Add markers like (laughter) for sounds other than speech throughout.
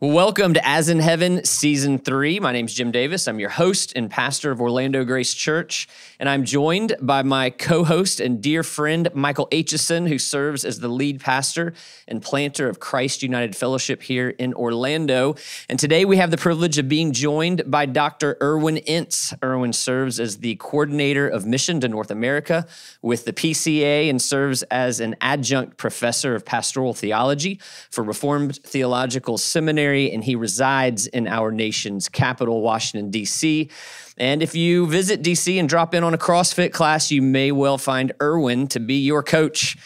Welcome to As in Heaven Season 3. My name is Jim Davis. I'm your host and pastor of Orlando Grace Church, and I'm joined by my co host and dear friend, Michael Aitcheson, who serves as the lead pastor and planter of Christ United Fellowship here in Orlando. And today we have the privilege of being joined by Dr. Irwyn Ince. Irwyn serves as the coordinator of mission to North America with the PCA and serves as an adjunct professor of pastoral theology for Reformed Theological Seminary and he resides in our nation's capital, Washington, D.C. And if you visit DC and drop in on a CrossFit class, you may well find Irwyn to be your coach.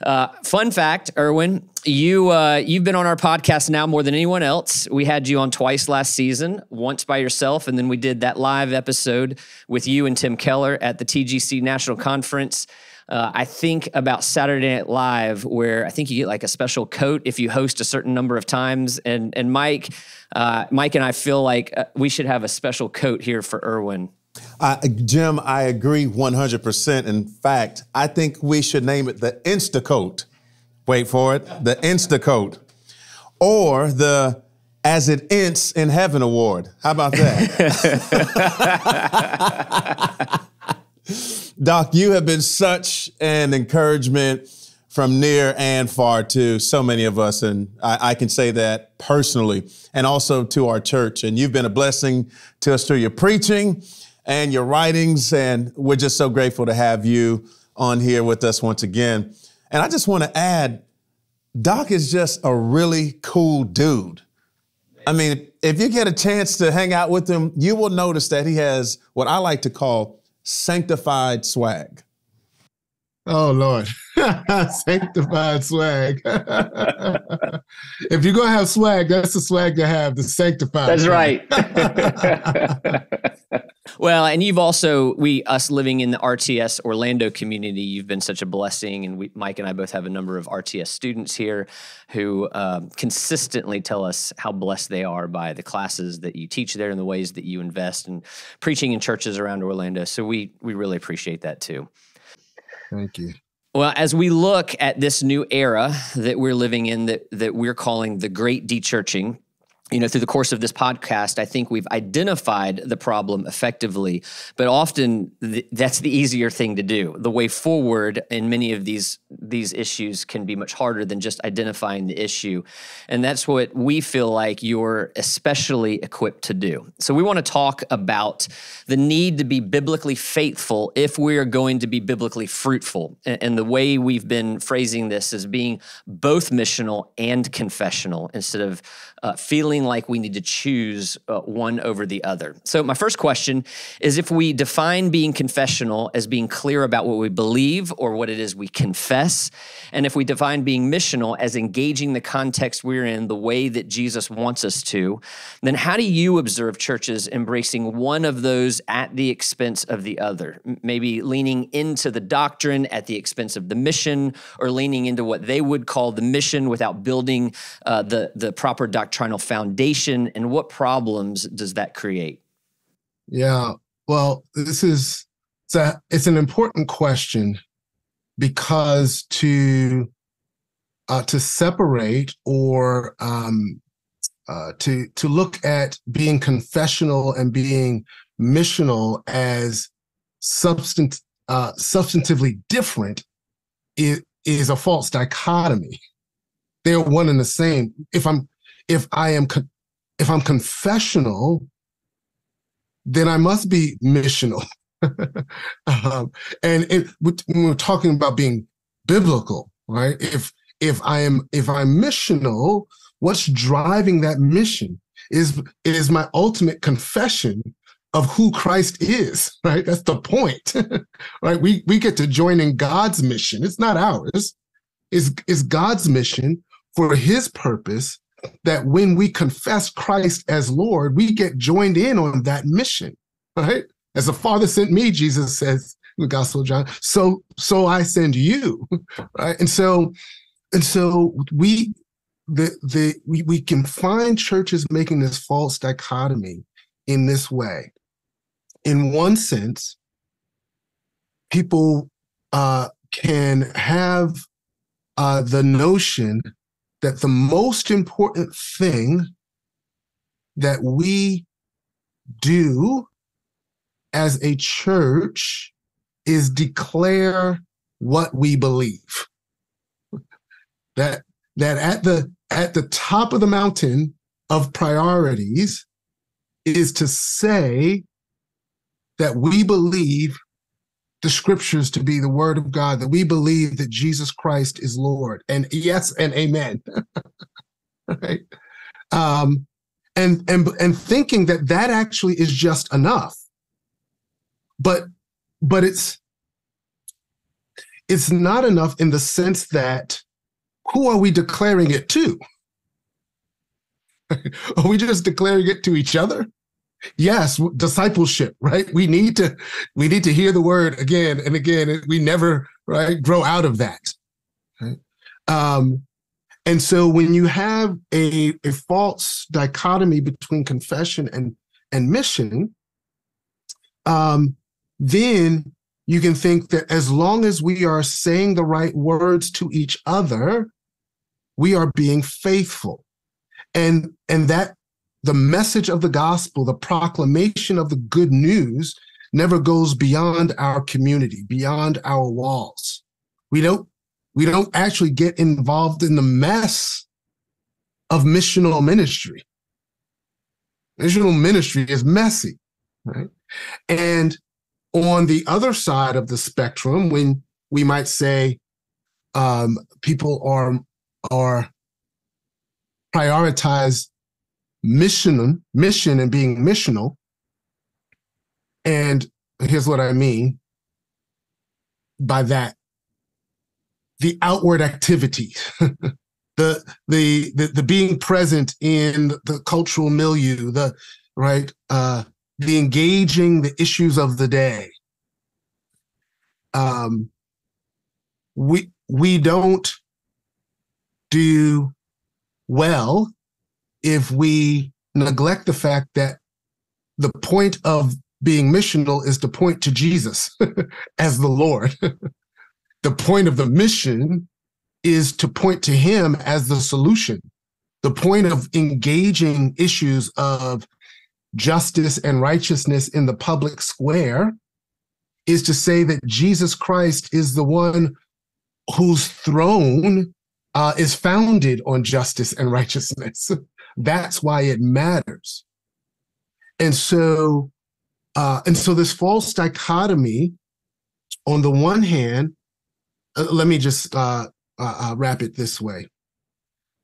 Uh, fun fact, Irwyn, you uh, you've been on our podcast now more than anyone else. We had you on twice last season, once by yourself, and then we did that live episode with you and Tim Keller at the TGC National Conference. Uh, I think about Saturday Night Live, where I think you get like a special coat if you host a certain number of times. And and Mike, uh, Mike and I feel like uh, we should have a special coat here for Irwyn. Uh, Jim, I agree 100%. In fact, I think we should name it the Instacoat. Wait for it, the Instacoat. Or the As It Ints in Heaven Award. How about that? (laughs) (laughs) Doc, you have been such an encouragement from near and far to so many of us. And I, I, can say that personally and also to our church. And you've been a blessing to us through your preaching and your writings. And we're just so grateful to have you on here with us once again. And I just want to add, Doc is just a really cool dude. I mean, if you get a chance to hang out with him, you will notice that he has what I like to call sanctified swag. Oh Lord, (laughs) sanctified swag. (laughs) if you're gonna have swag, that's the swag to have. The sanctified. That's right. (laughs) well, and you've also we us living in the RTS Orlando community. You've been such a blessing, and we, Mike and I both have a number of RTS students here who um, consistently tell us how blessed they are by the classes that you teach there and the ways that you invest in preaching in churches around Orlando. So we we really appreciate that too. Thank you. Well, as we look at this new era that we're living in, that, that we're calling the Great Dechurching, you know, through the course of this podcast, I think we've identified the problem effectively, but often th- that's the easier thing to do. The way forward in many of these these issues can be much harder than just identifying the issue, and that's what we feel like you're especially equipped to do. So we want to talk about the need to be biblically faithful if we are going to be biblically fruitful, and, and the way we've been phrasing this is being both missional and confessional instead of uh, feeling like we need to choose uh, one over the other. So, my first question is if we define being confessional as being clear about what we believe or what it is we confess, and if we define being missional as engaging the context we're in the way that Jesus wants us to, then how do you observe churches embracing one of those at the expense of the other? Maybe leaning into the doctrine at the expense of the mission, or leaning into what they would call the mission without building uh, the, the proper doctrine doctrinal foundation and what problems does that create? Yeah, well, this is it's, a, it's an important question because to uh, to separate or um, uh, to to look at being confessional and being missional as substant uh, substantively different is, is a false dichotomy. They're one and the same. If I'm if I am if I'm confessional, then I must be missional. (laughs) um, and it, when we're talking about being biblical, right? If if I am if I'm missional, what's driving that mission is is my ultimate confession of who Christ is, (laughs) right? That's the point, (laughs) right? We we get to join in God's mission. It's not ours. It's, it's God's mission for His purpose that when we confess Christ as Lord, we get joined in on that mission, right? As the Father sent me, Jesus says in the Gospel of John, so so I send you, (laughs) right? And so and so we the the we, we can find churches making this false dichotomy in this way. In one sense, people uh, can have uh, the notion that the most important thing that we do as a church is declare what we believe. That that at the at the top of the mountain of priorities is to say that we believe the scriptures to be the word of God, that we believe that Jesus Christ is Lord. And yes and amen. (laughs) right? Um, and and and thinking that that actually is just enough. But but it's it's not enough in the sense that who are we declaring it to? (laughs) are we just declaring it to each other? Yes, discipleship, right? We need to we need to hear the word again and again. We never right grow out of that. Right? Um, and so when you have a, a false dichotomy between confession and and mission, um, then you can think that as long as we are saying the right words to each other, we are being faithful. And, and that the message of the gospel, the proclamation of the good news never goes beyond our community, beyond our walls. We don't, we don't actually get involved in the mess of missional ministry. Missional ministry is messy, right? And on the other side of the spectrum, when we might say um, people are are prioritize mission mission and being missional, and here's what I mean by that: the outward activity. (laughs) the, the the the being present in the cultural milieu, the right uh, the engaging the issues of the day. Um, we we don't do well if we neglect the fact that the point of being missional is to point to Jesus (laughs) as the Lord. (laughs) the point of the mission is to point to him as the solution. The point of engaging issues of justice and righteousness in the public square is to say that Jesus Christ is the one whose throne uh, is founded on justice and righteousness. (laughs) That's why it matters. And so, uh, and so this false dichotomy, on the one hand, uh, let me just uh, uh, uh, wrap it this way.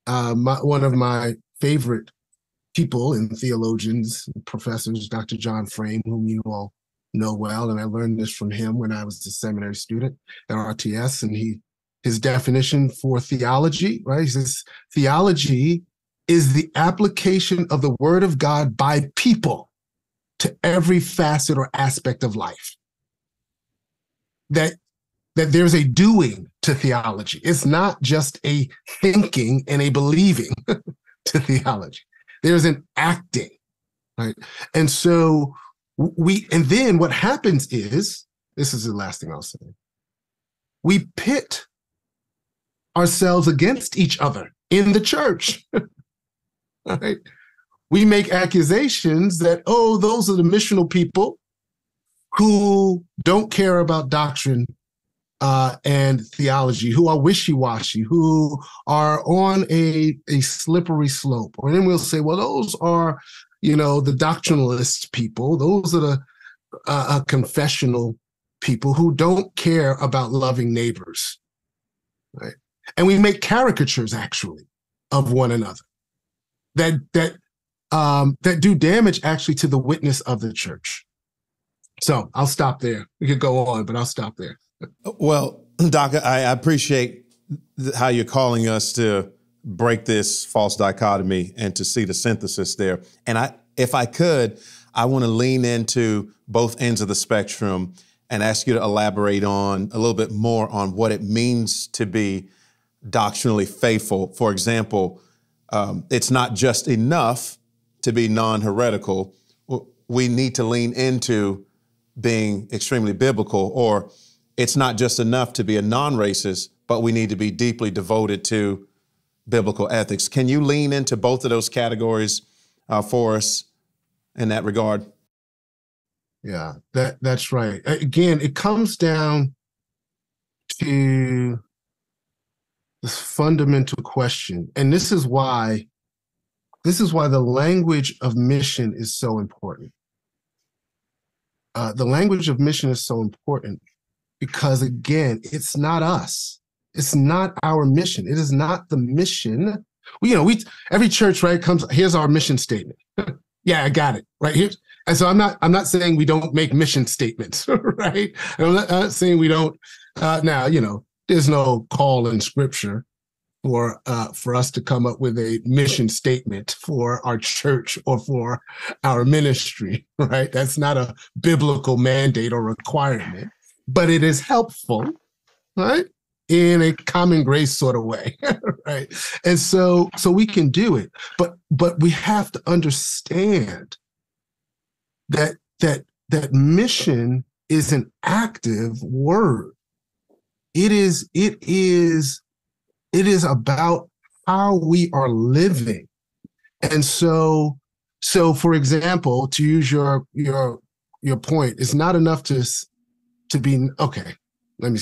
My, one of my favorite people and theologians, professors, Dr. John Frame, whom you all know well, and I learned this from him when I was a seminary student at RTS, and he his definition for theology, right? He says theology is the application of the word of God by people to every facet or aspect of life. That that there's a doing to theology. It's not just a thinking and a believing (laughs) to theology there's an acting, right? And so we, and then what happens is, this is the last thing I'll say. We pit ourselves against each other in the church. (laughs) (laughs) right? We make accusations that, oh, those are the missional people who don't care about doctrine uh, and theology, who are wishy-washy, who are on a, a slippery slope. Or then we'll say, well, those are, you know, the doctrinalist people. Those are the uh, uh, confessional people who don't care about loving neighbors, right? And we make caricatures actually of one another that that um, that do damage actually to the witness of the church. So I'll stop there. We could go on, but I'll stop there. Well, Doc, I appreciate how you're calling us to break this false dichotomy and to see the synthesis there. And I, if I could, I want to lean into both ends of the spectrum and ask you to elaborate on a little bit more on what it means to be doctrinally faithful. For example, um, it's not just enough to be non heretical. We need to lean into being extremely biblical or it's not just enough to be a non racist, but we need to be deeply devoted to biblical ethics. Can you lean into both of those categories uh, for us in that regard. Yeah, that that's right. Again, it comes down to this fundamental question, and this is why this is why the language of mission is so important. Uh, the language of mission is so important because again, it's not us. It's not our mission. It is not the mission. We, you know, we every church right comes. Here's our mission statement. (laughs) yeah, I got it right here. And so I'm not. I'm not saying we don't make mission statements, (laughs) right? I'm not, I'm not saying we don't. Uh, now, you know, there's no call in Scripture for uh, for us to come up with a mission statement for our church or for our ministry, (laughs) right? That's not a biblical mandate or requirement, but it is helpful, right? In a common grace sort of way, (laughs) right? And so so we can do it, but but we have to understand that that that mission is an active word. It is it is it is about how we are living. And so, so for example, to use your your your point, it's not enough to to be okay. Let me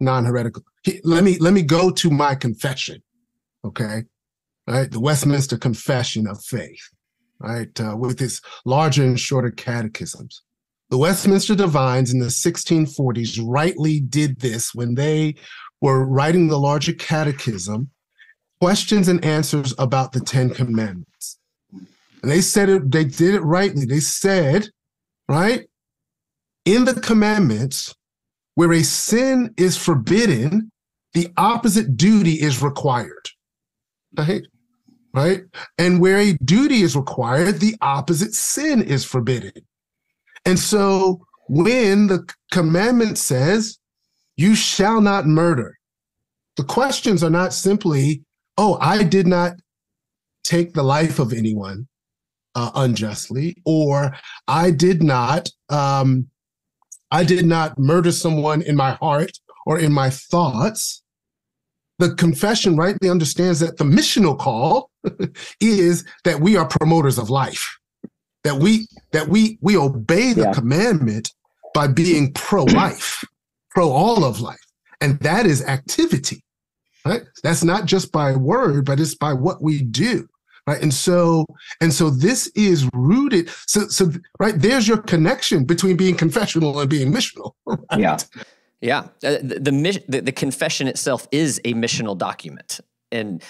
non-heretical. Let me let me go to my confession. Okay, right, the Westminster Confession of Faith, right, uh, with its larger and shorter catechisms. The Westminster Divines in the 1640s rightly did this when they were writing the larger catechism, questions and answers about the Ten Commandments. And they said it, they did it rightly. They said, right, in the commandments, where a sin is forbidden, the opposite duty is required. Right? Right? And where a duty is required, the opposite sin is forbidden. And so when the commandment says, you shall not murder. The questions are not simply, oh, I did not take the life of anyone uh, unjustly, or I did not, um, I did not murder someone in my heart or in my thoughts. The confession rightly understands that the missional call (laughs) is that we are promoters of life, that we that we we obey the yeah. commandment by being pro-life (clears throat) pro all of life. And that is activity, right? That's not just by word, but it's by what we do. Right. And so, and so this is rooted. So, so right there's your connection between being confessional and being missional. (laughs) Right? Yeah. Yeah. Uh, the, the, the, the confession itself is a missional document. And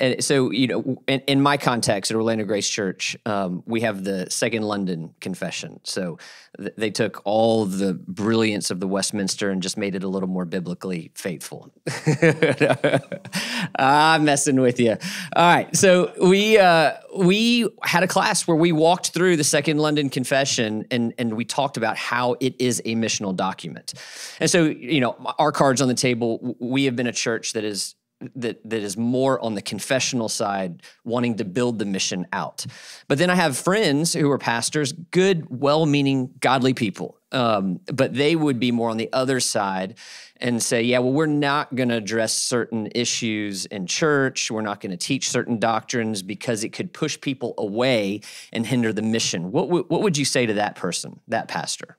and so you know in, in, my context at orlando grace church um, we have the second london confession. So th- they took all the brilliance of the westminster and just made it a little more biblically faithful. (laughs) I'm messing with you all right so we uh, we had a class where we walked through the second london confession and and we talked about how it is a missional document. And so you know our cards on the table we have been a church that is that that is more on the confessional side, wanting to build the mission out. But then I have friends who are pastors, good, well-meaning, godly people, um, but they would be more on the other side and say, "Yeah, well, we're not going to address certain issues in church. We're not going to teach certain doctrines because it could push people away and hinder the mission." What what would you say to that person, that pastor?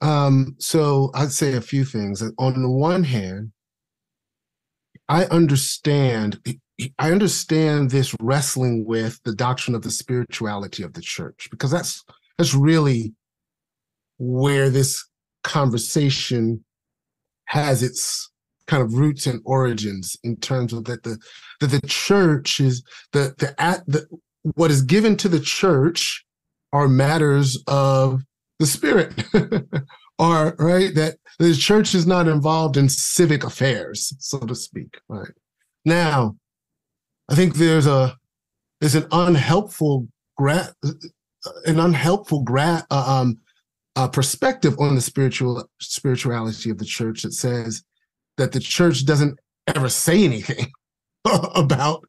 Um, so I'd say a few things. On the one hand, I understand I understand this wrestling with the doctrine of the spirituality of the church because that's that's really where this conversation has its kind of roots and origins in terms of that the that the church is the the at the what is given to the church are matters of the spirit (laughs) are right that the church is not involved in civic affairs, so to speak. Right now, I think there's a there's an unhelpful gra- an unhelpful gra- uh, um, uh, perspective on the spiritual spirituality of the church that says that the church doesn't ever say anything (laughs) about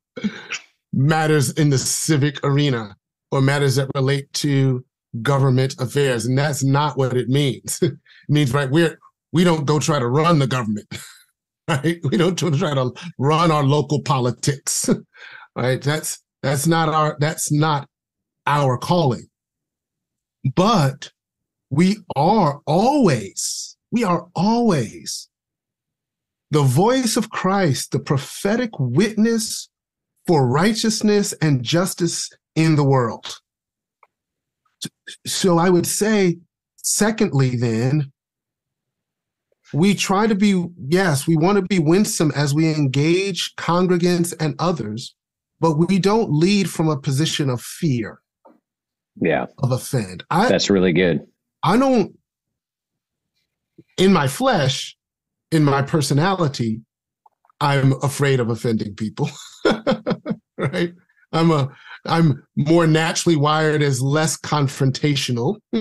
matters in the civic arena or matters that relate to government affairs. And that's not what it means. (laughs) it means, right, we're, we don't go try to run the government, (laughs) right? We don't try to run our local politics, (laughs) right? That's, that's not our, that's not our calling. But we are always, we are always the voice of Christ, the prophetic witness for righteousness and justice in the world. So I would say, secondly, then, we try to be, yes, we want to be winsome as we engage congregants and others, but we don't lead from a position of fear. Yeah. Of offend. I, That's really good. I don't, in my flesh, in my personality, I'm afraid of offending people. (laughs) right? I'm a I'm more naturally wired as less confrontational. (laughs)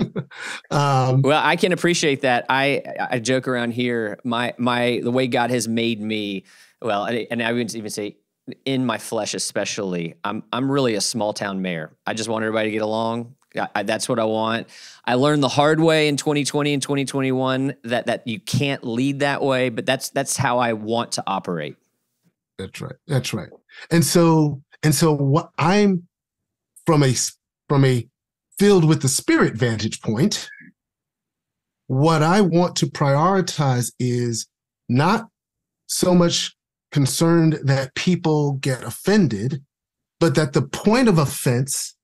um, well, I can appreciate that. I I joke around here. My my the way God has made me. Well, and I wouldn't even say in my flesh, especially. I'm I'm really a small town mayor. I just want everybody to get along. I, that's what I want. I learned the hard way in 2020 and 2021 that that you can't lead that way, but that's that's how I want to operate. That's right. That's right. And so and so what I'm from a from a filled with the spirit vantage point, what I want to prioritize is not so much concerned that people get offended, but that the point of offense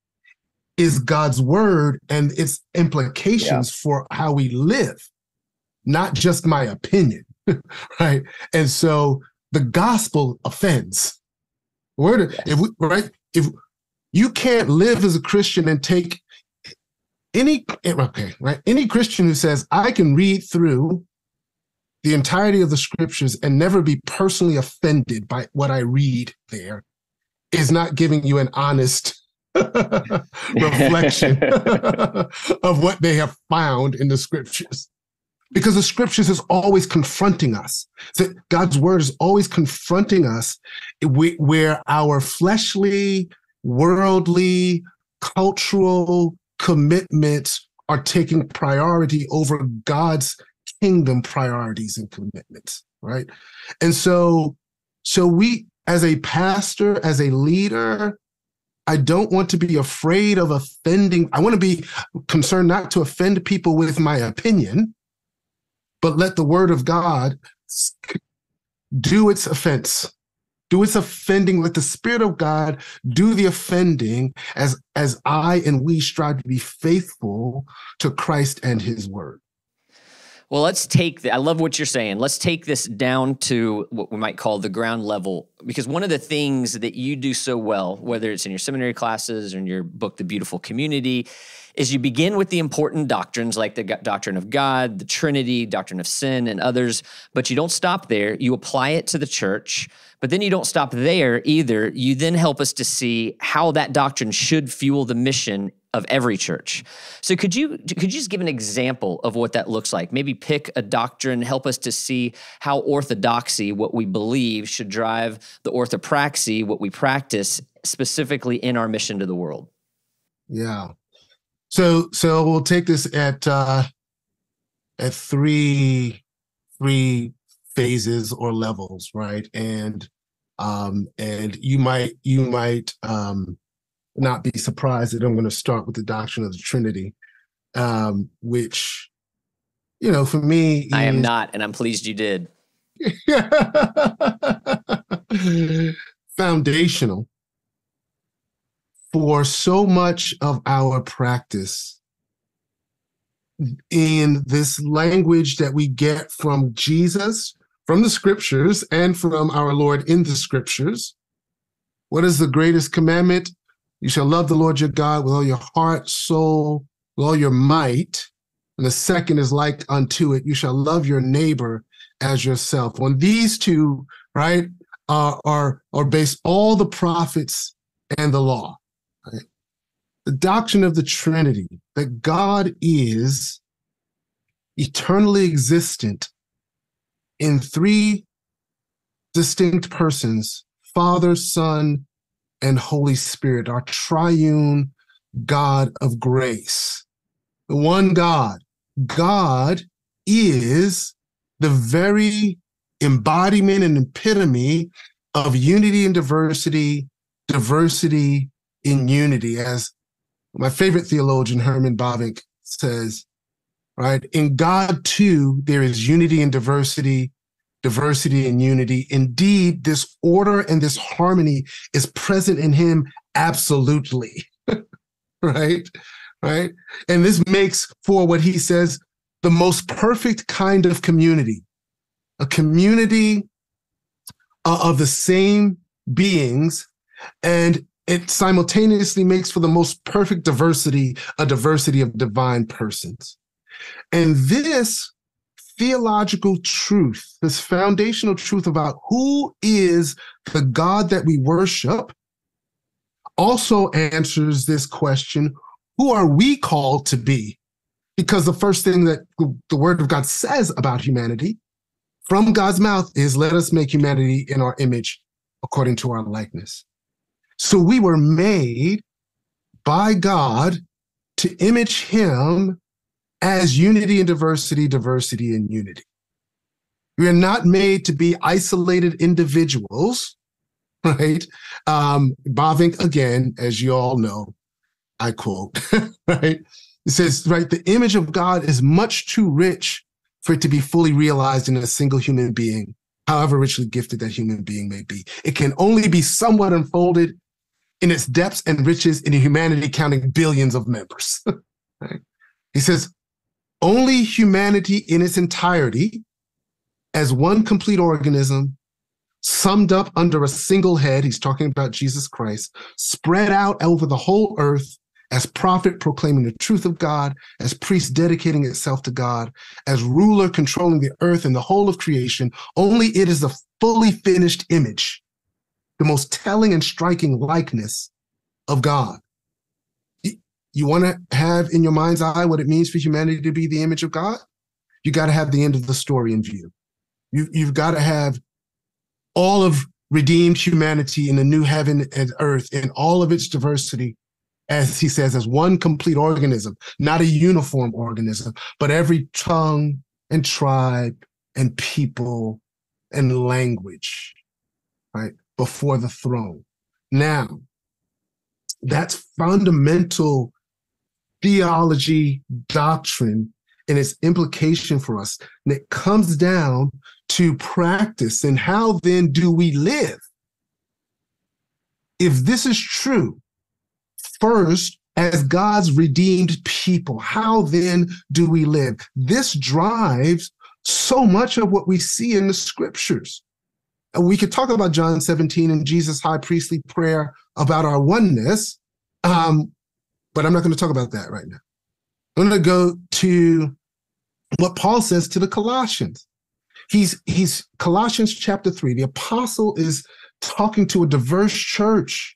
is God's word and its implications yeah. for how we live, not just my opinion, (laughs) right? And so the gospel offends. Word, if we, right, if you can't live as a Christian and take any okay, right? Any Christian who says I can read through the entirety of the scriptures and never be personally offended by what I read there is not giving you an honest (laughs) (laughs) reflection (laughs) of what they have found in the scriptures. Because the scriptures is always confronting us. So God's word is always confronting us where our fleshly, worldly, cultural commitments are taking priority over God's kingdom priorities and commitments, right? And so, so we, as a pastor, as a leader, I don't want to be afraid of offending. I want to be concerned not to offend people with my opinion, but let the word of God do its offense do its offending. Let the spirit of god do the offending as as i and we strive to be faithful to christ and his word. Well let's take the, i love what you're saying. Let's take this down to what we might call the ground level because one of the things that you do so well whether it's in your seminary classes or in your book the beautiful community is you begin with the important doctrines like the doctrine of God, the Trinity, doctrine of sin, and others, but you don't stop there. You apply it to the church but then you don't stop there either. You then help us to see how that doctrine should fuel the mission of every church. So could you could you just give an example of what that looks like? Maybe pick a doctrine, help us to see how orthodoxy, what we believe, should drive the orthopraxy, what we practice specifically in our mission to the world. Yeah. So so we'll take this at uh at three three phases or levels, right? And um, and you might you might um, not be surprised that I'm going to start with the doctrine of the Trinity, um, which you know for me I am not, and I'm pleased you did. (laughs) foundational for so much of our practice in this language that we get from Jesus from the scriptures and from our Lord in the scriptures. What is the greatest commandment? You shall love the Lord your God with all your heart, soul, with all your might. And the second is like unto it, you shall love your neighbor as yourself. When these two, right, uh, are, are based all the prophets and the law. The doctrine of the Trinity, that God is eternally existent in three distinct persons Father, Son, and Holy Spirit, our triune God of grace. The one God. God is the very embodiment and epitome of unity and diversity, diversity in unity, as my favorite theologian, Herman Bavinck, says, right, in God too, there is unity and diversity, diversity and unity. Indeed, this order and this harmony is present in him absolutely. (laughs) right? Right. And this makes for what he says the most perfect kind of community a community uh, of the same beings and it simultaneously makes for the most perfect diversity, a diversity of divine persons. And this theological truth, this foundational truth about who is the God that we worship, also answers this question who are we called to be? Because the first thing that the Word of God says about humanity from God's mouth is let us make humanity in our image according to our likeness. So we were made by God to image him as unity and diversity, diversity and unity. We are not made to be isolated individuals, (laughs) right? Um, Bavinck, again, as you all know, I quote, (laughs) right? It says, right, the image of God is much too rich for it to be fully realized in a single human being, however richly gifted that human being may be. It can only be somewhat unfolded in its depths and riches in humanity counting billions of members. (laughs) right? He says, only humanity in its entirety, as one complete organism, summed up under a single head, he's talking about Jesus Christ, spread out over the whole earth, as prophet proclaiming the truth of God, as priest dedicating itself to God, as ruler controlling the earth and the whole of creation, only it is a fully finished image the most telling and striking likeness of God. You want to have in your mind's eye what it means for humanity to be the image of God? You got to have the end of the story in view. You, you've got to have all of redeemed humanity in the new heaven and earth in all of its diversity, as he says, as one complete organism, not a uniform organism, but every tongue and tribe and people and language, right? Before the throne. Now, that's fundamental theology doctrine and its implication for us. And it comes down to practice and how then do we live? If this is true, first, as God's redeemed people, how then do we live? This drives so much of what we see in the scriptures we could talk about John 17 and Jesus' high priestly prayer about our oneness, um, but I'm not going to talk about that right now. I'm going to go to what Paul says to the Colossians. He's he's Colossians chapter 3. The apostle is talking to a diverse church.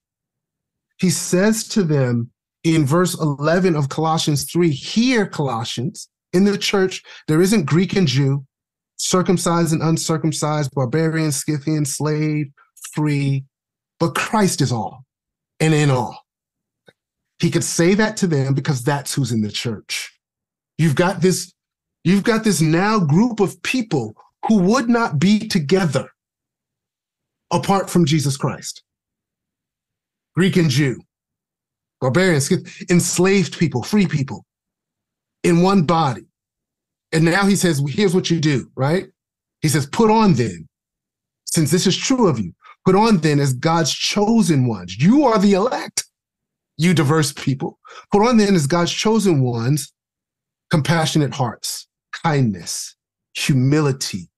He says to them in verse 11 of Colossians 3, here Colossians, in the church, there isn't Greek and Jew, circumcised and uncircumcised, barbarian, Scythian, slave, free, but Christ is all and in all. He could say that to them because that's who's in the church. You've got this, you've got this now group of people who would not be together apart from Jesus Christ. Greek and Jew, barbarian, enslaved people, free people in one body. And now he says, here's what you do, right? He says, put on then, since this is true of you, put on then as God's chosen ones. You are the elect, you diverse people. Put on then as God's chosen ones, compassionate hearts, kindness, humility,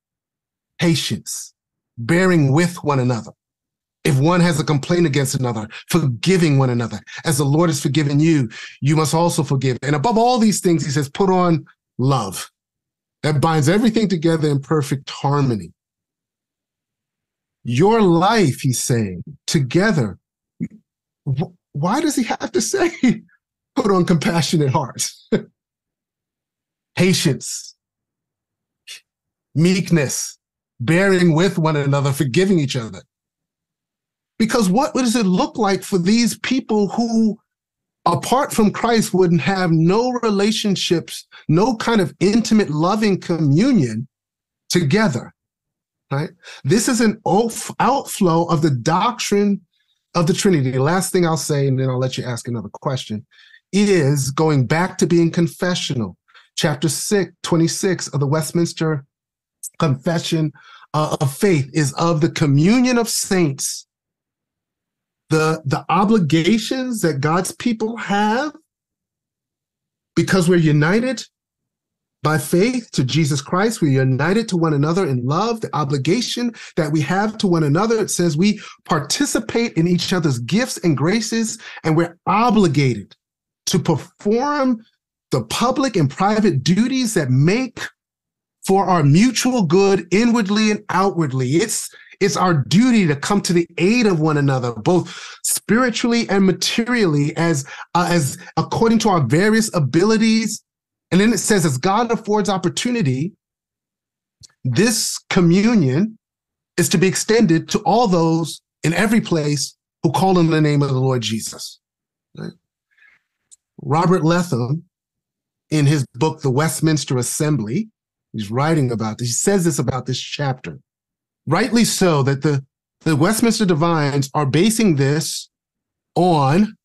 patience, bearing with one another. If one has a complaint against another, forgiving one another. As the Lord has forgiven you, you must also forgive. And above all these things, he says, put on love that binds everything together in perfect harmony. Your life, he's saying, together. Why does he have to say, (laughs) put on compassionate hearts, (laughs) patience, meekness, bearing with one another, forgiving each other? Because what does it look like for these people who apart from Christ wouldn't have no relationships, no kind of intimate, loving communion together. Right? This is an outflow of the doctrine of the Trinity. The last thing I'll say, and then I'll let you ask another question, is going back to being confessional. Chapter 6, 26 of the Westminster Confession uh, of Faith is of the communion of saints. The, the obligations that God's people have because we're united by faith to Jesus Christ, we're united to one another in love, the obligation that we have to one another. It says we participate in each other's gifts and graces, and we're obligated to perform the public and private duties that make for our mutual good inwardly and outwardly. It's it's our duty to come to the aid of one another, both spiritually and materially, as uh, as according to our various abilities and then it says, as God affords opportunity, this communion is to be extended to all those in every place who call in the name of the Lord Jesus. Right? Robert Letham, in his book, The Westminster Assembly, he's writing about this. He says this about this chapter. Rightly so, that the, the Westminster Divines are basing this on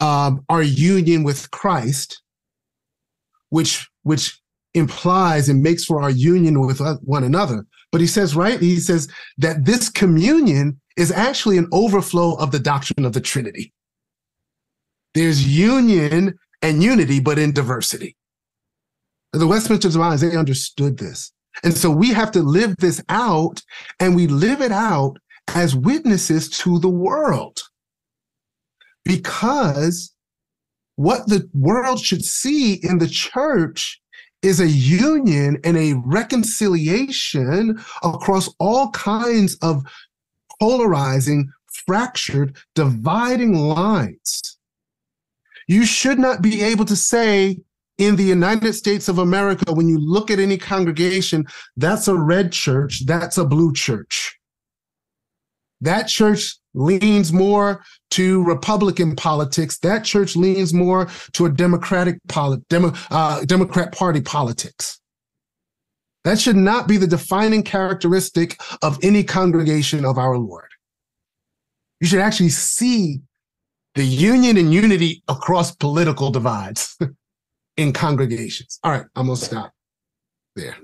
um, our union with Christ which which implies and makes for our union with one another. But he says, right? He says that this communion is actually an overflow of the doctrine of the Trinity. There's union and unity, but in diversity. The Westminster Divines, they understood this. And so we have to live this out, and we live it out as witnesses to the world. Because what the world should see in the church is a union and a reconciliation across all kinds of polarizing, fractured, dividing lines. You should not be able to say in the United States of America, when you look at any congregation, that's a red church, that's a blue church. That church leans more to Republican politics. That church leans more to a Democratic poli- Demo, uh, Democrat Party politics. That should not be the defining characteristic of any congregation of our Lord. You should actually see the union and unity across political divides (laughs) in congregations. All right, I'm going to stop there.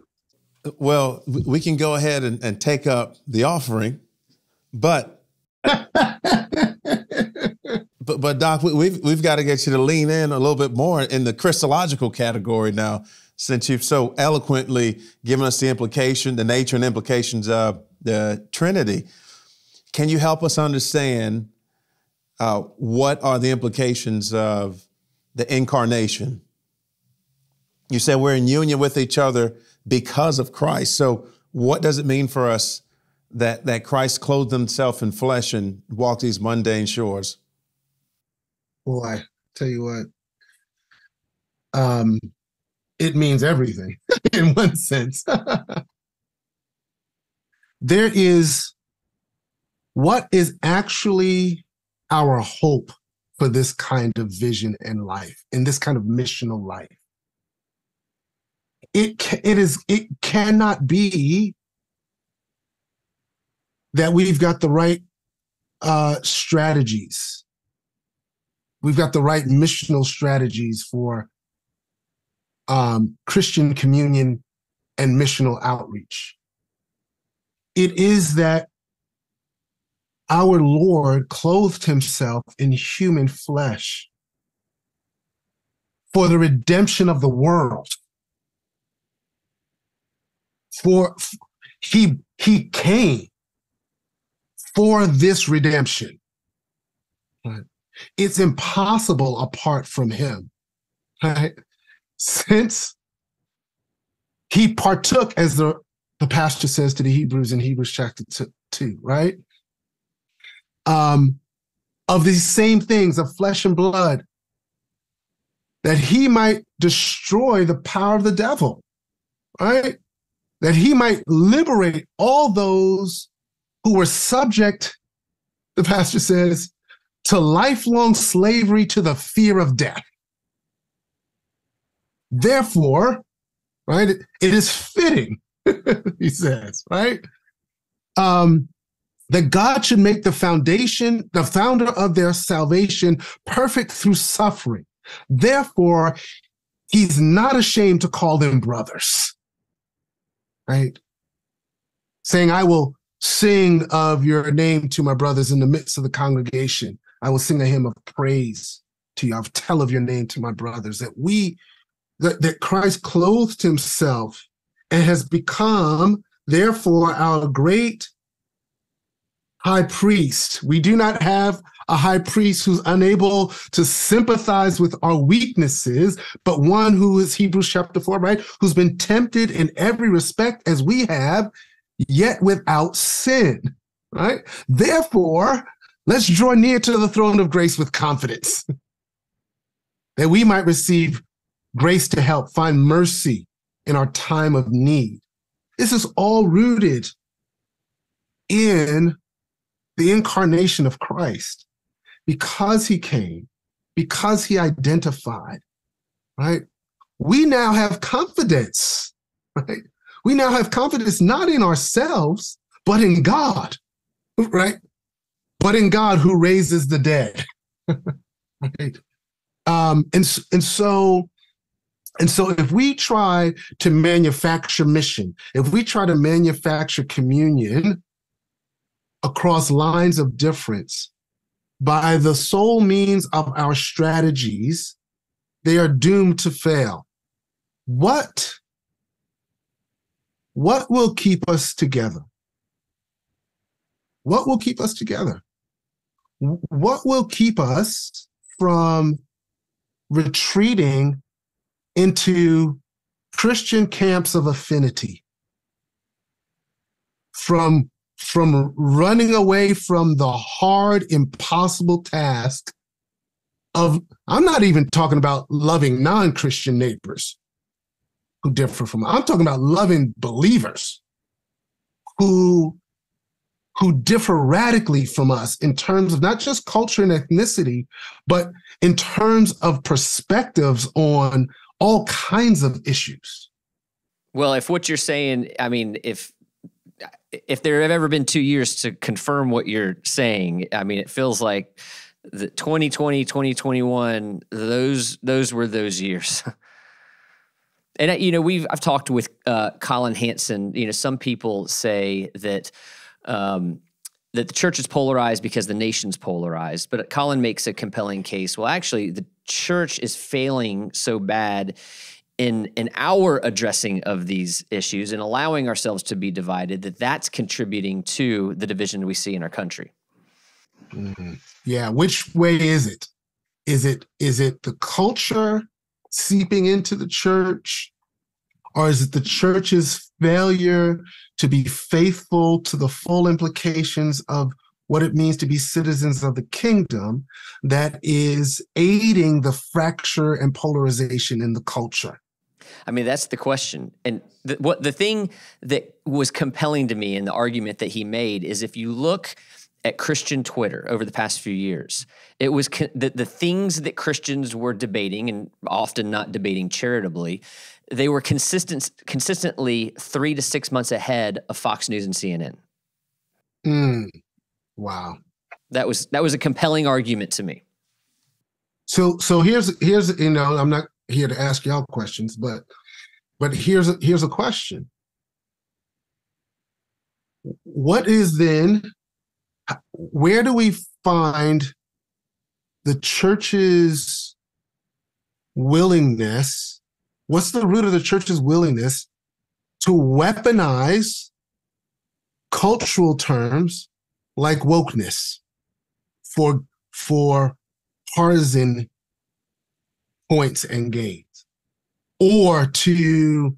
Well, we can go ahead and, and take up the offering, but (laughs) but but Doc, we've we've got to get you to lean in a little bit more in the Christological category now, since you've so eloquently given us the implication, the nature and implications of the Trinity. Can you help us understand uh, what are the implications of the incarnation? You said we're in union with each other because of Christ. So, what does it mean for us that that Christ clothed himself in flesh and walked these mundane shores? Boy, tell you what, um, it means everything (laughs) in one sense. (laughs) there is what is actually our hope for this kind of vision and life, in this kind of missional life. It it is it cannot be that we've got the right uh, strategies. We've got the right missional strategies for um, Christian communion and missional outreach. It is that our Lord clothed himself in human flesh for the redemption of the world. For he he came for this redemption. Right? It's impossible apart from him. Right? Since he partook, as the, the pastor says to the Hebrews in Hebrews chapter 2, right? Um, of these same things of flesh and blood, that he might destroy the power of the devil, right? That he might liberate all those who were subject, the pastor says, to lifelong slavery to the fear of death. Therefore, right, it is fitting, (laughs) he says, right, um, that God should make the foundation, the founder of their salvation, perfect through suffering. Therefore, he's not ashamed to call them brothers. Right? Saying, I will sing of your name to my brothers in the midst of the congregation. I will sing a hymn of praise to you. I'll tell of your name to my brothers. That we, that, that Christ clothed himself and has become, therefore, our great high priest. We do not have a high priest who's unable to sympathize with our weaknesses, but one who is Hebrews chapter 4, right? Who's been tempted in every respect as we have, yet without sin, right? Therefore, let's draw near to the throne of grace with confidence (laughs) that we might receive grace to help find mercy in our time of need. This is all rooted in the incarnation of Christ because he came, because he identified, right? We now have confidence, right? We now have confidence not in ourselves, but in God, right? But in God who raises the dead. (laughs) right? Um, and, and so and so if we try to manufacture mission, if we try to manufacture communion across lines of difference by the sole means of our strategies, they are doomed to fail. What, what will keep us together? What will keep us together? What will keep us from retreating into Christian camps of affinity? From from running away from the hard, impossible task of, I'm not even talking about loving non Christian neighbors who differ from, I'm talking about loving believers who who differ radically from us in terms of not just culture and ethnicity, but in terms of perspectives on all kinds of issues. Well, if what you're saying, I mean, if if there have ever been two years to confirm what you're saying, I mean, it feels like the 2020, 2021, those those were those years. (laughs) and you know, we've I've talked with uh, Collin Hansen. You know, some people say that um, that the church is polarized because the nation's polarized, but Collin makes a compelling case. Well, actually, the church is failing so bad in in our addressing of these issues and allowing ourselves to be divided that that's contributing to the division we see in our country. Mm-hmm. yeah which way is it? Is it is it the culture seeping into the church or is it the church's failure to be faithful to the full implications of what it means to be citizens of the kingdom that is aiding the fracture and polarization in the culture I mean, that's the question. And the, what the thing that was compelling to me in the argument that he made is if you look at Christian Twitter over the past few years, it was the, the things that Christians were debating and often not debating charitably. They were consistent, consistently three to six months ahead of Fox News and CNN. Mm. Wow, that was that was a compelling argument to me. So, so here's here's you know I'm not here to ask y'all questions, but but here's a, here's a question. What is then where do we find the church's willingness? What's the root of the church's willingness to weaponize cultural terms like wokeness for for partisan points and gains, or to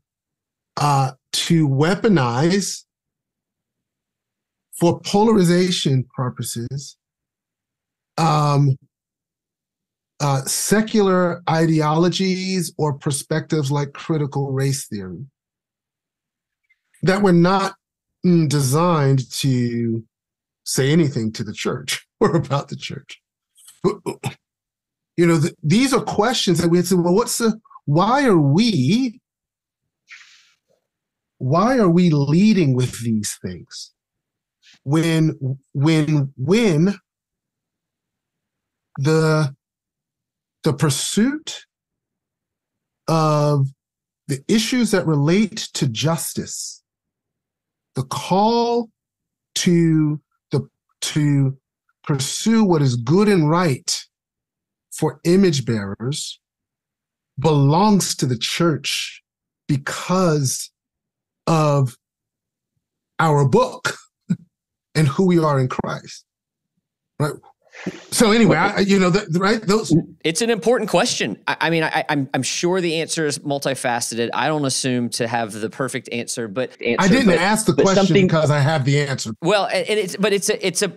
uh, to weaponize for polarization purposes um, uh, secular ideologies or perspectives like critical race theory that were not mm, designed to say anything to the church (laughs) or about the church you know, th- these are questions that we say, well, what's the, why are we, why are we leading with these things? when when when the the pursuit of the issues that relate to justice, the call to the to pursue what is good and right for image bearers belongs to the church because of our book (laughs) and who we are in Christ. Right? So anyway, I, you know, the, right? Those. It's an important question. I, I mean, I, am I'm, I'm sure the answer is multifaceted. I don't assume to have the perfect answer, but answer, I didn't but, ask the question because I have the answer. Well, and it's but it's a it's a.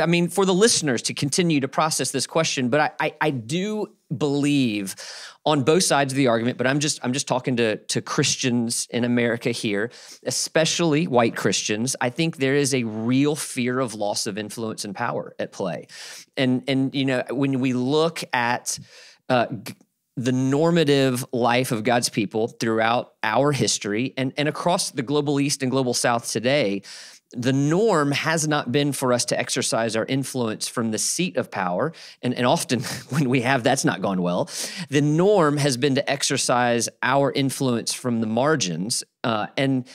I mean, for the listeners to continue to process this question, but I I, I do believe on both sides of the argument but i'm just i'm just talking to to christians in america here especially white christians i think there is a real fear of loss of influence and power at play. And and you know when we look at uh, the normative life of God's people throughout our history and, and across the global East and global South today, the norm has not been for us to exercise our influence from the seat of power. And, and often (laughs) when we have, that's not gone well. The norm has been to exercise our influence from the margins. Uh, and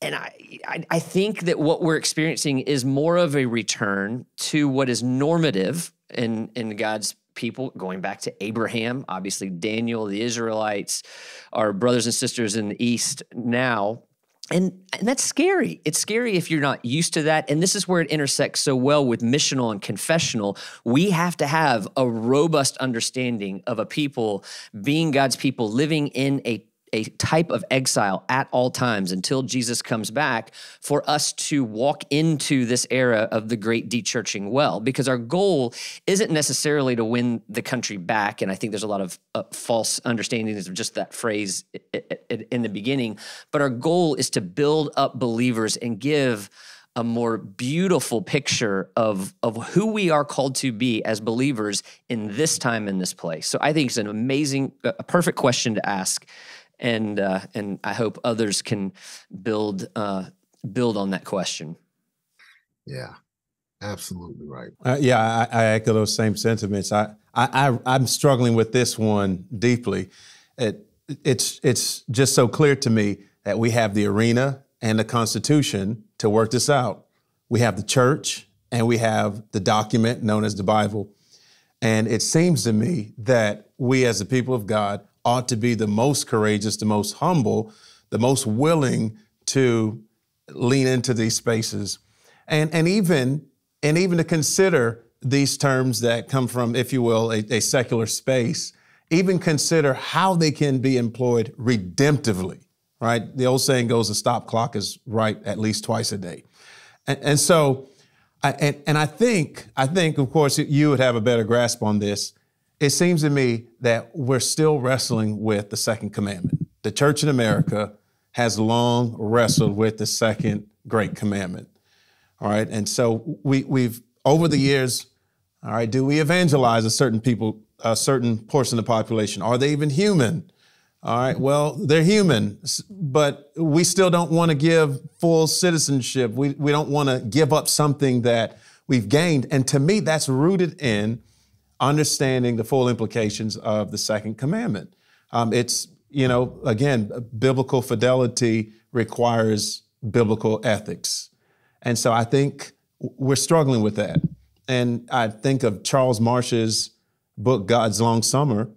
and I, I, I think that what we're experiencing is more of a return to what is normative in, in God's people, going back to Abraham, obviously Daniel, the Israelites, our brothers and sisters in the East now and, and that's scary. It's scary if you're not used to that. And this is where it intersects so well with missional and confessional. We have to have a robust understanding of a people being God's people, living in a a type of exile at all times until Jesus comes back for us to walk into this era of the great dechurching well because our goal isn't necessarily to win the country back and I think there's a lot of uh, false understandings of just that phrase in the beginning but our goal is to build up believers and give a more beautiful picture of of who we are called to be as believers in this time in this place. So I think it's an amazing a perfect question to ask and uh, and I hope others can build uh, build on that question. Yeah, absolutely right. Uh, yeah, I, I, echo those same sentiments. I, I I'm struggling with this one deeply. It, it's it's just so clear to me that we have the arena and the Constitution to work this out. We have the church and we have the document known as the Bible. And it seems to me that we, as the people of God, ought to be the most courageous, the most humble, the most willing to lean into these spaces. And, and even and even to consider these terms that come from, if you will, a, a secular space, even consider how they can be employed redemptively, right? The old saying goes, a stop clock is right at least twice a day. And, and so, I, and, and I think, I think, of course, you would have a better grasp on this it seems to me that we're still wrestling with the second commandment. The church in America has long wrestled with the second great commandment. All right. And so we, we've, over the years, all right, do we evangelize a certain people, a certain portion of the population? Are they even human? All right, well, they're human, but we still don't want to give full citizenship. We, we don't want to give up something that we've gained. And to me, that's rooted in understanding the full implications of the second commandment. Um, it's, you know, again, biblical fidelity requires biblical ethics. And so I think we're struggling with that. And I think of Charles Marsh's book, God's Long Summer,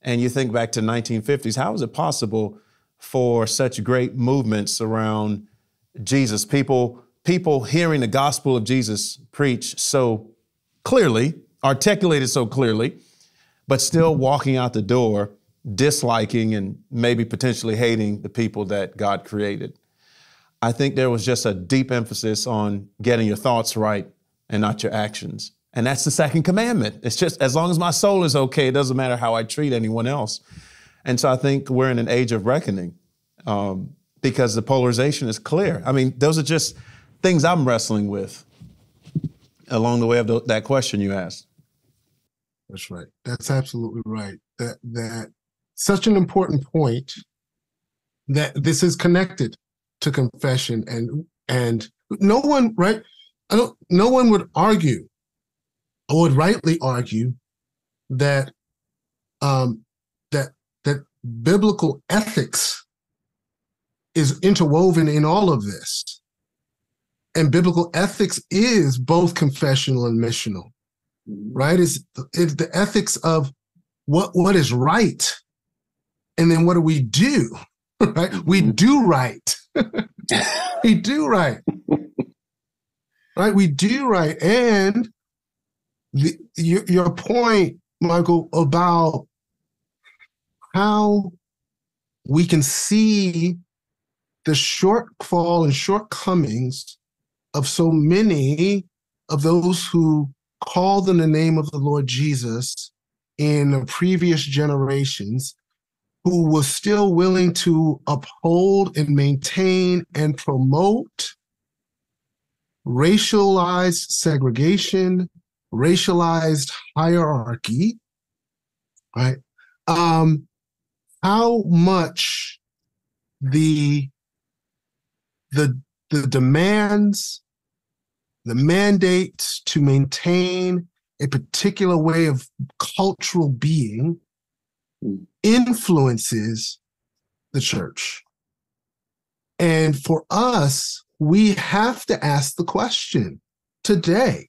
and you think back to 1950s, how is it possible for such great movements around Jesus? People, people hearing the gospel of Jesus preached so clearly articulated so clearly, but still walking out the door disliking and maybe potentially hating the people that God created. I think there was just a deep emphasis on getting your thoughts right and not your actions. And that's the second commandment. It's just as long as my soul is okay, it doesn't matter how I treat anyone else. And so I think we're in an age of reckoning um, because the polarization is clear. I mean, those are just things I'm wrestling with along the way of the, that question you asked. That's right. That's absolutely right. That that such an important point that this is connected to confession and and no one, right? I don't, no one would argue or would rightly argue that um, that that biblical ethics is interwoven in all of this. And biblical ethics is both confessional and missional, right? Is it's the ethics of what, what is right. And then what do we do? (laughs) Right? We mm-hmm. do right. (laughs) we do right. (laughs) Right? We do right. And the, your, your point, Michael, about how we can see the shortfall and shortcomings of so many of those who called in the name of the Lord Jesus in previous generations who was still willing to uphold and maintain and promote racialized segregation, racialized hierarchy, right? Um, how much the the the demands, the mandates to maintain a particular way of cultural being influences the church. And for us, we have to ask the question today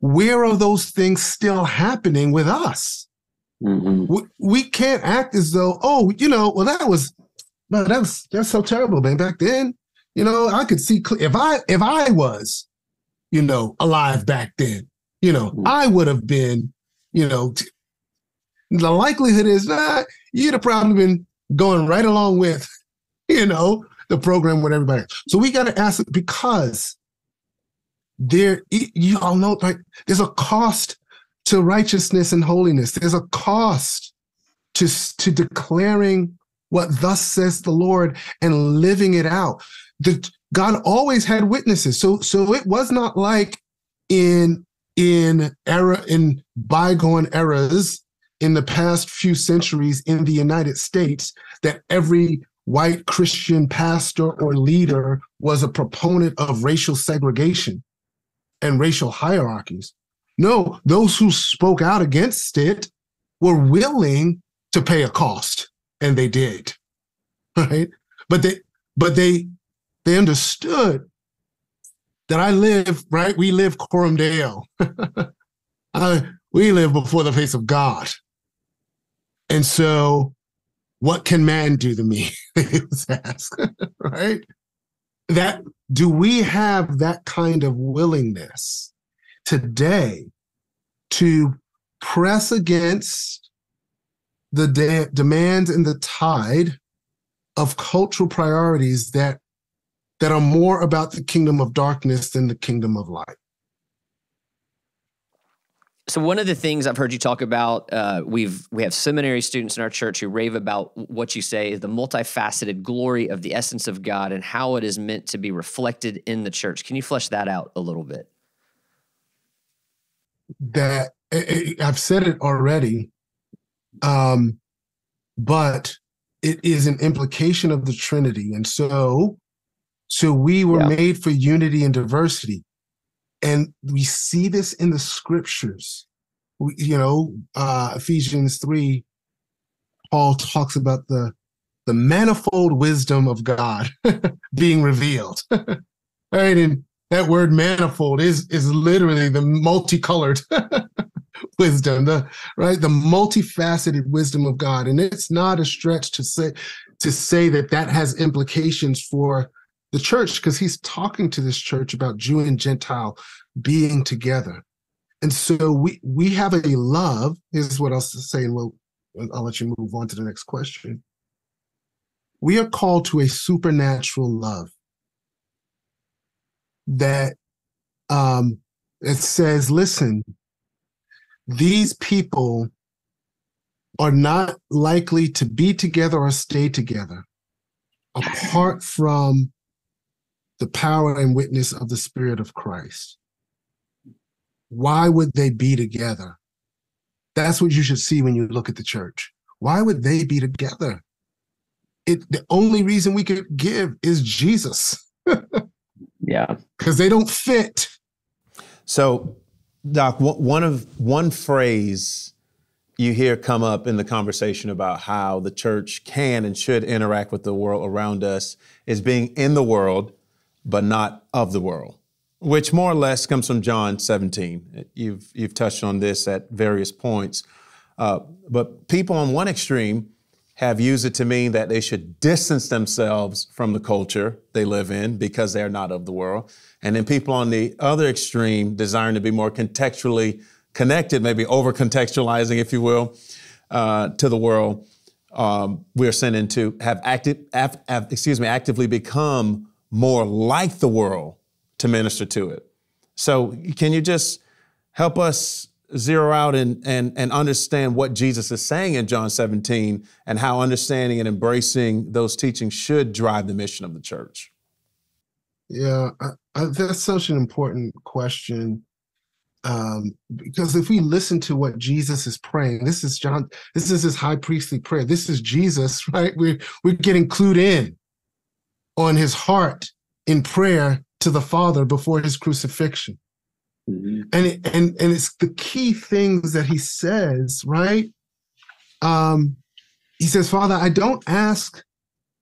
where are those things still happening with us? Mm-hmm. We, we can't act as though, oh, you know, well, that was, but that's that's so terrible, man. Back then, you know, I could see if I if I was, you know, alive back then, you know, mm-hmm. I would have been, you know, t- the likelihood is not, you'd have probably been going right along with, (laughs) you know, the program with everybody. So we got to ask because there, you all know, like there's a cost to righteousness and holiness. There's a cost to, to declaring what thus says the Lord and living it out. The, God always had witnesses. So, so it was not like in in era in bygone eras in the past few centuries in the United States that every white Christian pastor or leader was a proponent of racial segregation and racial hierarchies. No, those who spoke out against it were willing to pay a cost, and they did. (laughs) Right? But they but they they understood that I live, right? We live coram deo. (laughs) I, we live before the face of God. And so what can man do to me? (laughs) they was asked, (laughs) right? That do we have that kind of willingness today to press against the de- demands and the tide of cultural priorities that that are more about the kingdom of darkness than the kingdom of light. So one of the things I've heard you talk about, uh, we've we have seminary students in our church who rave about what you say is the multifaceted glory of the essence of God and how it is meant to be reflected in the church. Can you flesh that out a little bit? that I've said it already, um, but it is an implication of the Trinity, and so so we were yeah. made for unity and diversity, and we see this in the scriptures. We, you know, uh, Ephesians three, Paul talks about the the manifold wisdom of God (laughs) being revealed. (laughs) right, and that word manifold is is literally the multicolored (laughs) wisdom the right the multifaceted wisdom of god and it's not a stretch to say to say that that has implications for the church because he's talking to this church about jew and gentile being together. And so we we have a love here's what i'll say and we'll i'll let you move on to the next question. We are called to a supernatural love that um, it says, listen, these people are not likely to be together or stay together apart from the power and witness of the Spirit of Christ. Why would they be together? That's what you should see when you look at the church. Why would they be together? It, the only reason we could give is Jesus. (laughs) Yeah. Because they don't fit. So, Doc, one of one phrase you hear come up in the conversation about how the church can and should interact with the world around us is being in the world, but not of the world, which more or less comes from John 17. You've, you've touched on this at various points. Uh, but people on one extreme have used it to mean that they should distance themselves from the culture they live in because they are not of the world. And then people on the other extreme desiring to be more contextually connected, maybe over contextualizing, if you will, uh, to the world. Um, we're sent into have active, have, have, excuse me, actively become more like the world to minister to it. So, can you just help us zero out and, and, and understand what Jesus is saying in John 17 and how understanding and embracing those teachings should drive the mission of the church? Yeah, I, I, that's such an important question. Um, because if we listen to what Jesus is praying, this is John, this is his high priestly prayer. This is Jesus, (laughs) right? We're we're getting clued in on his heart in prayer to the Father before his crucifixion. Mm-hmm. And it, and and it's the key things that he says, right? Um, he says, Father, I don't ask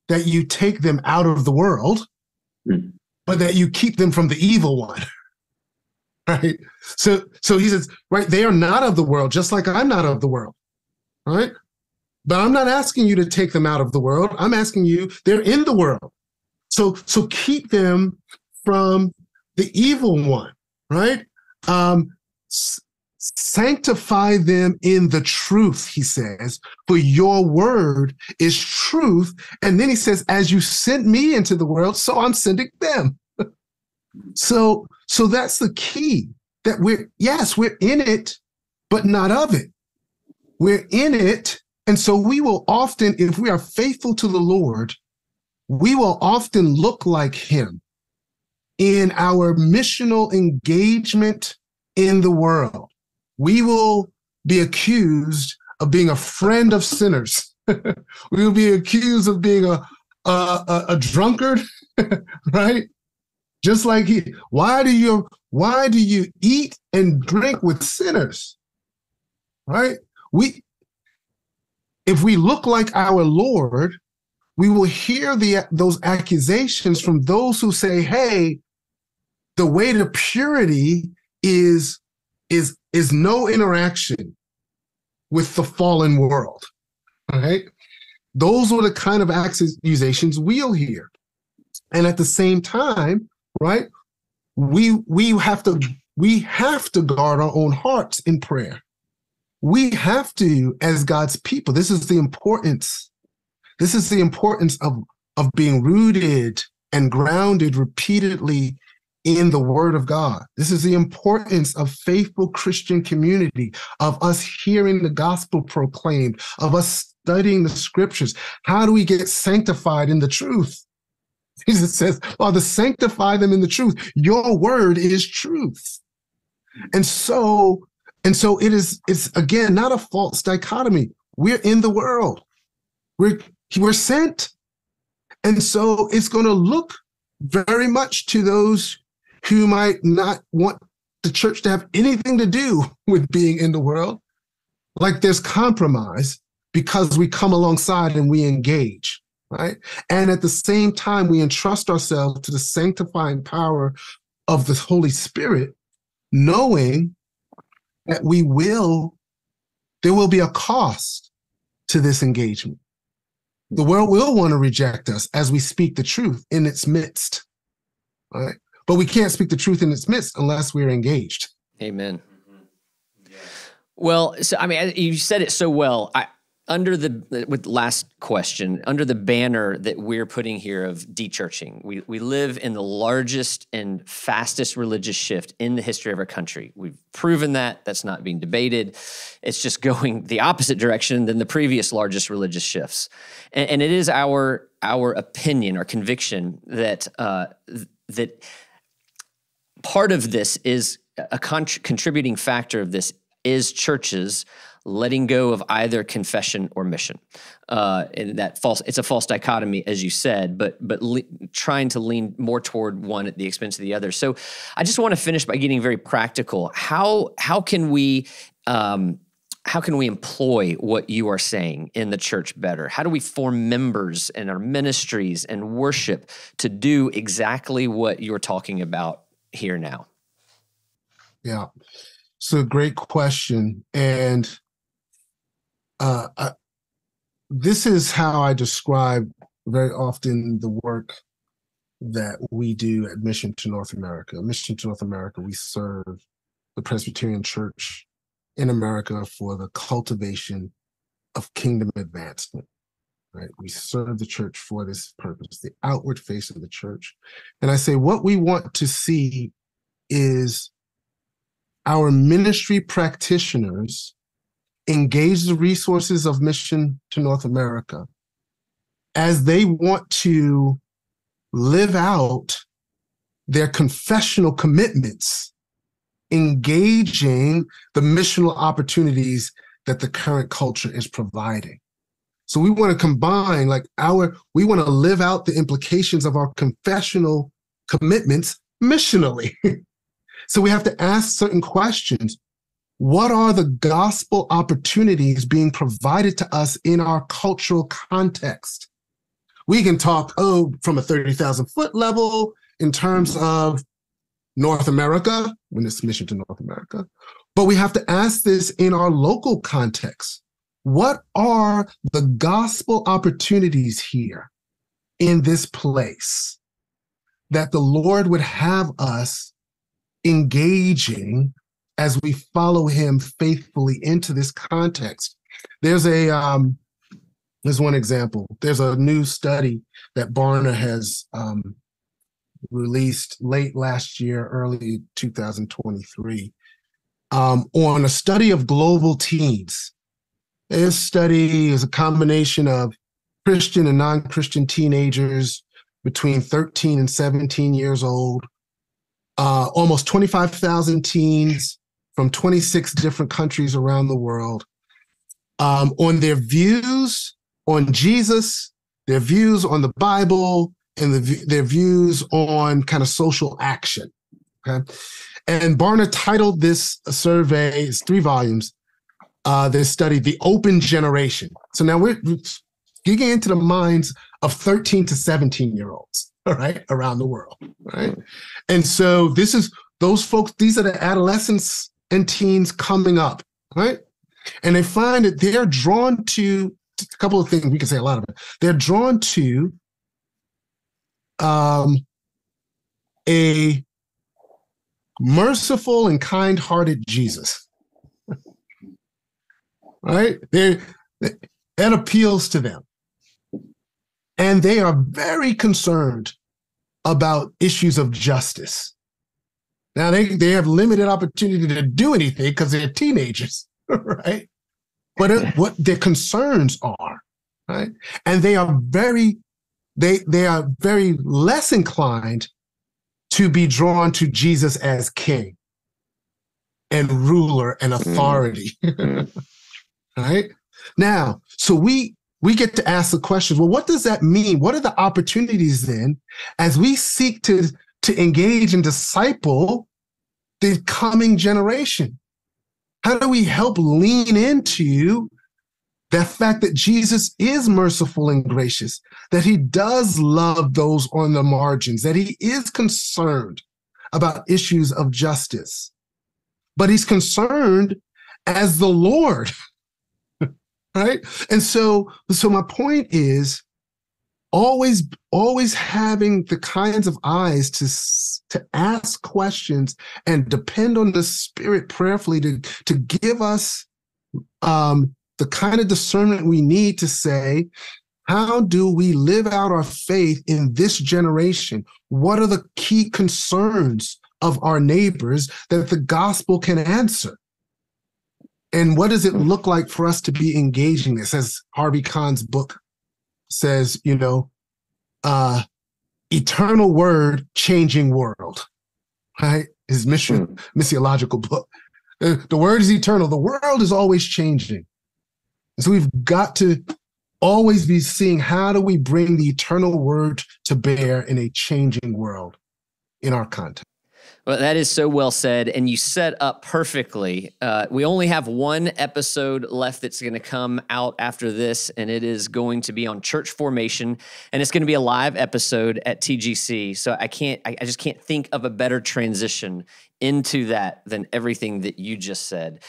that you take them out of the world, mm-hmm. but that you keep them from the evil one. (laughs) right? So so he says, right, they are not of the world, just like I'm not of the world. Right? But I'm not asking you to take them out of the world. I'm asking you, they're in the world. So so keep them from the evil one, right? Um, sanctify them in the truth, he says, for your word is truth. And then he says, as you sent me into the world, so I'm sending them. (laughs) so, so that's the key that we're, yes, we're in it, but not of it. We're in it. And so we will often, if we are faithful to the Lord, we will often look like him in our missional engagement in the world. We will be accused of being a friend of sinners. (laughs) we will be accused of being a a, a, a drunkard, (laughs) right? Just like he. Why do you why do you eat and drink with sinners? Right? We if we look like our Lord, we will hear the those accusations from those who say, "Hey, the way to purity is is is no interaction with the fallen world. Right? Those are the kind of accusations we'll hear. And at the same time, right, we we have to we have to guard our own hearts in prayer. We have to, as God's people, this is the importance. This is the importance of, of being rooted and grounded repeatedly in the Word of God. This is the importance of faithful Christian community, of us hearing the gospel proclaimed, of us studying the scriptures. How do we get sanctified in the truth? (laughs) Jesus says, Father, sanctify them in the truth. Your word is truth. And so, and so it is, it's again not a false dichotomy. We're in the world. We're we're sent. And so it's going to look very much to those who might not want the church to have anything to do with being in the world. Like there's compromise because we come alongside and we engage, right? And at the same time, we entrust ourselves to the sanctifying power of the Holy Spirit, knowing that we will, there will be a cost to this engagement. The world will want to reject us as we speak the truth in its midst, right? But we can't speak the truth in its midst unless we're engaged. Amen. Mm-hmm. Well, so I mean, you said it so well. I, under the with last question, under the banner that we're putting here of dechurching, we we live in the largest and fastest religious shift in the history of our country. We've proven that. That's not being debated. It's just going the opposite direction than the previous largest religious shifts, and, and it is our our opinion, our conviction that uh, that part of this is a con- contributing factor of this is churches letting go of either confession or mission. Uh, and that false, it's a false dichotomy, as you said, but but trying to lean more toward one at the expense of the other. So, I just want to finish by getting very practical. How how can we um, how can we employ what you are saying in the church better? How do we form members in our ministries and worship to do exactly what you're talking about here now? Yeah, a great question, and uh, I, this is how I describe very often the work that we do at Mission to North America. Mission to North America, we serve the Presbyterian Church in America for the cultivation of kingdom advancement. Right? We serve the church for this purpose, the outward face of the church. And I say, what we want to see is our ministry practitioners engage the resources of Mission to North America as they want to live out their confessional commitments engaging the missional opportunities that the current culture is providing. So we want to combine like our, we want to live out the implications of our confessional commitments missionally. (laughs) so we have to ask certain questions. What are the gospel opportunities being provided to us in our cultural context? We can talk, oh, from a 30,000 foot level in terms of North America, when it's mission to North America. But we have to ask this in our local context. What are the gospel opportunities here in this place that the Lord would have us engaging as we follow him faithfully into this context? There's a um, there's one example. There's a new study that Barna has um, released late last year, early 2023, um, on a study of global teens. This study is a combination of Christian and non Christian teenagers between 13 and 17 years old, uh, almost 25,000 teens from 26 different countries around the world um, on their views on Jesus, their views on the Bible, and the, their views on kind of social action. Okay. And Barna titled this survey, it's three volumes, uh, this study, The Open Generation. So now we're digging into the minds of 13 to 17 year olds, (laughs) all right, around the world, right? And so this is those folks, these are the adolescents and teens coming up, right? And they find that they're drawn to a couple of things, we can say a lot of it. They're drawn to um, a merciful and kind-hearted Jesus. (laughs) right? They, that appeals to them. And they are very concerned about issues of justice. Now they, they have limited opportunity to do anything because they're teenagers, (laughs) right? But it, what their concerns are, right? And they are very they they are very less inclined to be drawn to Jesus as king and ruler and mm-hmm. authority. Mm-hmm. (laughs) right? Now, so we we get to ask the question, well, what does that mean? What are the opportunities then as we seek to to engage and disciple the coming generation? How do we help lean into the fact that Jesus is merciful and gracious, that he does love those on the margins, that he is concerned about issues of justice, but he's concerned as the Lord. (laughs) right? And so, so my point is always, always having the kinds of eyes to, to ask questions and depend on the spirit prayerfully to, to give us um, the kind of discernment we need to say, how do we live out our faith in this generation? What are the key concerns of our neighbors that the gospel can answer? And what does it look like for us to be engaging this? As Harvie Conn's book says, you know, uh, eternal word, changing world, right? His mission, hmm. missiological book. The, the word is eternal. The world is always changing. So we've got to always be seeing how do we bring the eternal word to bear in a changing world in our context. Well, that is so well said, and you set up perfectly. Uh, we only have one episode left that's going to come out after this, and it is going to be on church formation, and it's going to be a live episode at TGC. So I can't, I, I just can't think of a better transition into that than everything that you just said.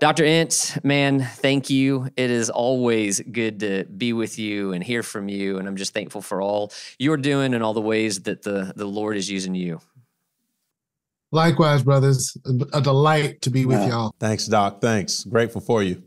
Dr. Ince, man, thank you. It is always good to be with you and hear from you, and I'm just thankful for all you're doing and all the ways that the the Lord is using you. Likewise, brothers, a delight to be with y'all. Thanks, Doc. Thanks. Grateful for you.